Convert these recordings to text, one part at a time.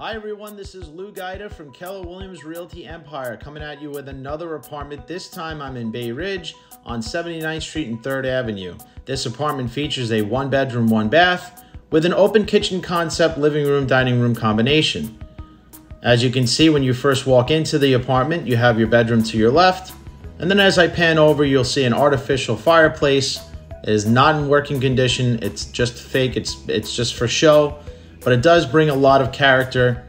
Hi everyone, this is Lou Guida from Keller Williams Realty Empire coming at you with another apartment. This time I'm in Bay Ridge on 79th Street and 3rd Avenue. This apartment features a one bedroom, one bath with an open kitchen concept living room, dining room combination. As you can see when you first walk into the apartment, you have your bedroom to your left. And then as I pan over, you'll see an artificial fireplace. It is not in working condition. It's just fake. It's, it's just for show but it does bring a lot of character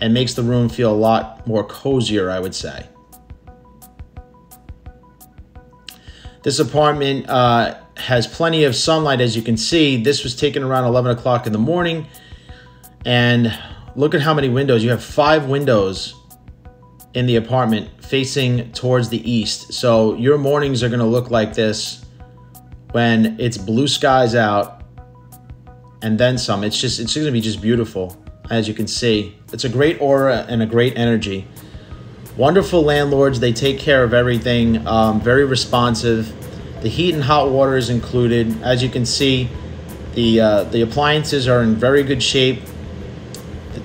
and makes the room feel a lot more cozier, I would say. This apartment uh, has plenty of sunlight, as you can see. This was taken around 11 o'clock in the morning. And look at how many windows. You have five windows in the apartment facing towards the east. So your mornings are going to look like this when it's blue skies out and then some. It's just it's going to be just beautiful, as you can see. It's a great aura and a great energy. Wonderful landlords. They take care of everything. Um, very responsive. The heat and hot water is included. As you can see, the uh, the appliances are in very good shape.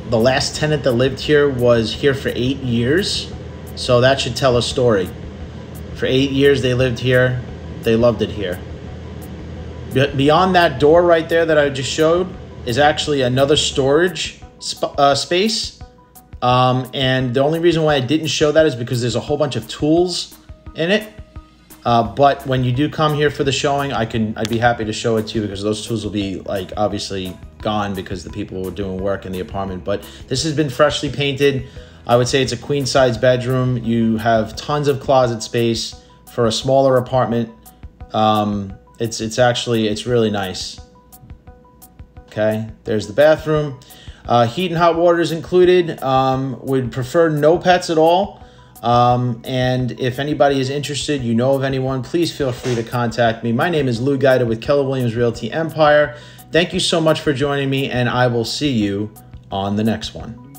The last tenant that lived here was here for eight years, so that should tell a story. For eight years they lived here. They loved it here. Beyond that door right there that I just showed is actually another storage sp uh, space. Um, and the only reason why I didn't show that is because there's a whole bunch of tools in it. Uh, but when you do come here for the showing, I can I'd be happy to show it to you because those tools will be like obviously gone because the people were doing work in the apartment. But this has been freshly painted. I would say it's a queen size bedroom. You have tons of closet space for a smaller apartment. Um, it's it's actually it's really nice. Okay, there's the bathroom. Uh, heat and hot water is included. Um, would prefer no pets at all. Um, and if anybody is interested, you know of anyone, please feel free to contact me. My name is Lou Guida with Keller Williams Realty Empire. Thank you so much for joining me, and I will see you on the next one.